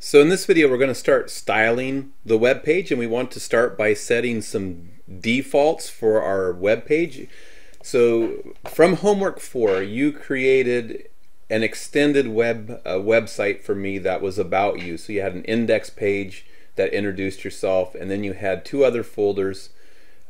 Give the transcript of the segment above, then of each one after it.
So in this video we're going to start styling the web page and we want to start by setting some defaults for our web page. So from homework 4 you created an extended web website for me that was about you. So you had an index page that introduced yourself and then you had two other folders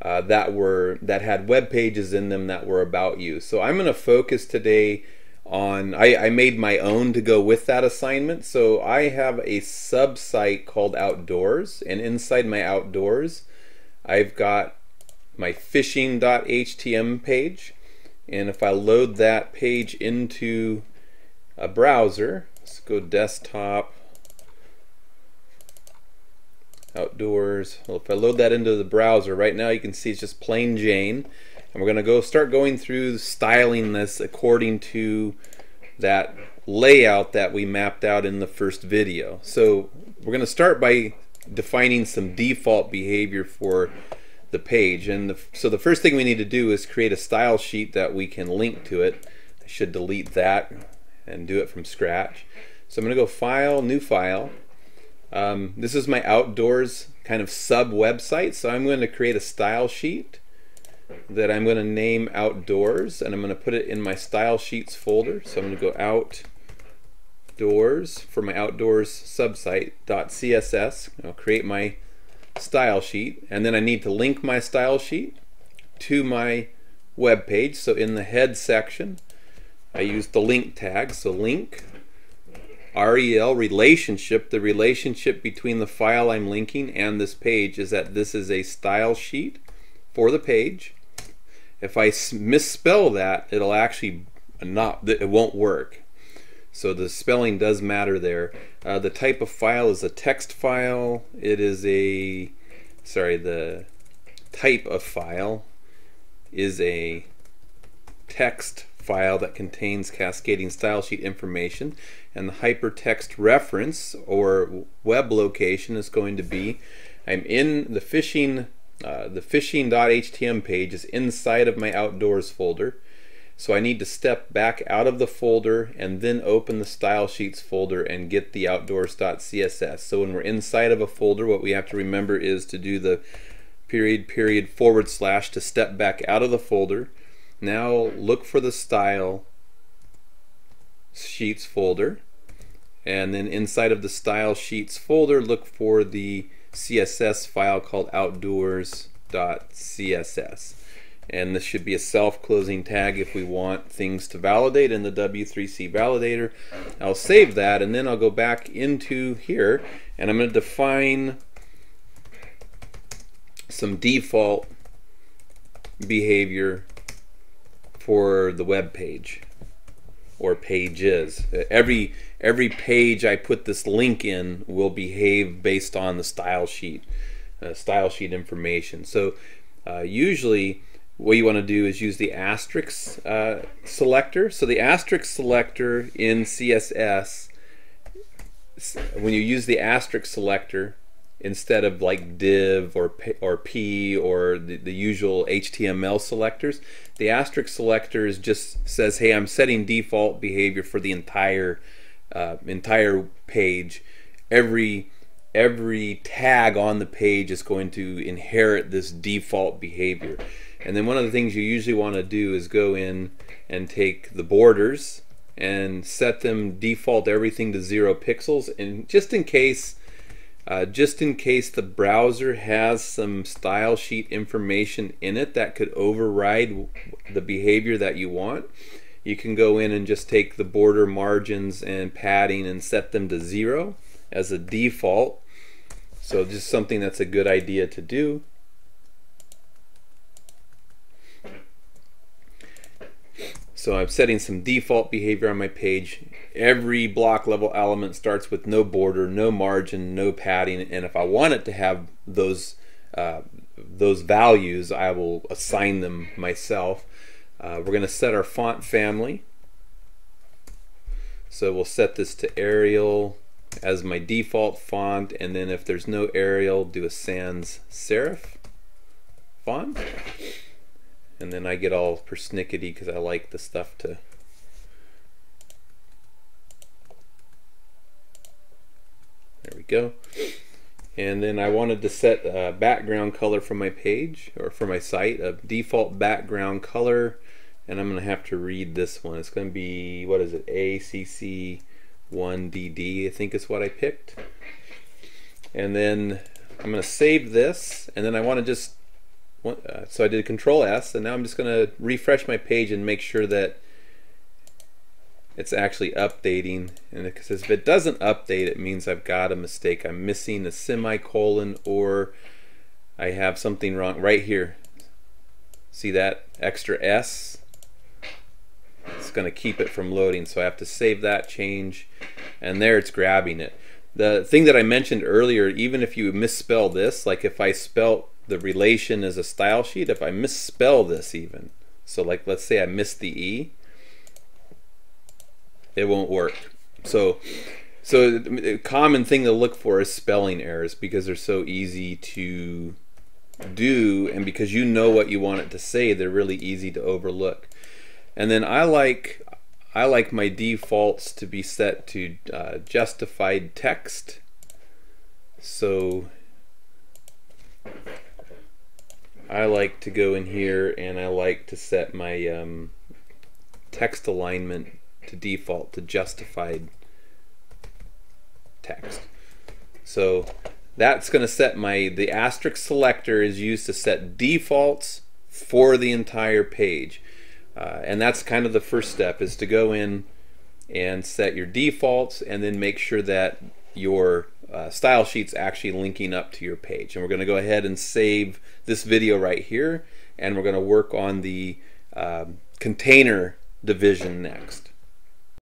uh, that were that had web pages in them that were about you. So I'm going to focus today on I, I, made my own to go with that assignment. So I have a sub site called outdoors and inside my outdoors I've got my fishing.htm page. And if I load that page into a browser let's go desktop outdoors. Well if I load that into the browser right now you can see it's just plain Jane and we're going to go start going through styling this according to that layout that we mapped out in the first video. So we're going to start by defining some default behavior for the page. And the, so the first thing we need to do is create a style sheet that we can link to it. I should delete that and do it from scratch. So I'm going to go File, New File. Um, this is my outdoors kind of sub website. So I'm going to create a style sheet that I'm going to name outdoors and I'm going to put it in my style sheets folder. So I'm going to go outdoors for my outdoors subsite .css. I'll create my style sheet and then I need to link my style sheet to my web page. So in the head section I use the link tag. So link REL relationship, the relationship between the file I'm linking and this page is that this is a style sheet for the page if I misspell that, it'll actually not, it won't work. So the spelling does matter there. Uh, the type of file is a text file. It is a, sorry, the type of file is a text file that contains cascading style sheet information and the hypertext reference or web location is going to be I'm in the fishing uh, the fishing.htm page is inside of my outdoors folder. So I need to step back out of the folder and then open the style sheets folder and get the outdoors.css. So when we're inside of a folder, what we have to remember is to do the period period forward slash to step back out of the folder. Now look for the style sheets folder and then inside of the style sheets folder look for the CSS file called outdoors.css. And this should be a self-closing tag if we want things to validate in the W3C validator. I'll save that and then I'll go back into here and I'm going to define some default behavior for the web page or pages. Every every page I put this link in will behave based on the style sheet, uh, style sheet information. So uh, usually what you want to do is use the asterisk uh, selector. So the asterisk selector in CSS, when you use the asterisk selector, instead of like div or p or p or the, the usual HTML selectors. The asterisk selectors just says, hey, I'm setting default behavior for the entire uh, entire page. Every every tag on the page is going to inherit this default behavior. And then one of the things you usually want to do is go in and take the borders and set them default everything to zero pixels and just in case uh, just in case the browser has some style sheet information in it that could override the behavior that you want, you can go in and just take the border margins and padding and set them to zero as a default. So just something that's a good idea to do. So I'm setting some default behavior on my page. Every block level element starts with no border, no margin, no padding, and if I want it to have those uh, those values, I will assign them myself. Uh, we're going to set our font family. So we'll set this to Arial as my default font, and then if there's no Arial, do a sans serif font and then I get all persnickety because I like the stuff to there we go. And then I wanted to set a background color for my page or for my site, a default background color. And I'm going to have to read this one. It's going to be, what is it, ACC1DD, I think is what I picked. And then I'm going to save this, and then I want to just, uh, so I did Control S, and now I'm just going to refresh my page and make sure that it's actually updating. And says if it doesn't update it means I've got a mistake. I'm missing a semicolon or I have something wrong right here. See that extra S? It's gonna keep it from loading so I have to save that change. And there it's grabbing it. The thing that I mentioned earlier even if you misspell this like if I spelt the relation is a style sheet if I misspell this even so like let's say I missed the E it won't work. So, so a common thing to look for is spelling errors because they're so easy to do, and because you know what you want it to say, they're really easy to overlook. And then I like I like my defaults to be set to uh, justified text. So I like to go in here and I like to set my um, text alignment to default to justified text. So that's going to set my, the asterisk selector is used to set defaults for the entire page. Uh, and that's kind of the first step is to go in and set your defaults and then make sure that your uh, style sheet's actually linking up to your page. And we're going to go ahead and save this video right here and we're going to work on the um, container division next.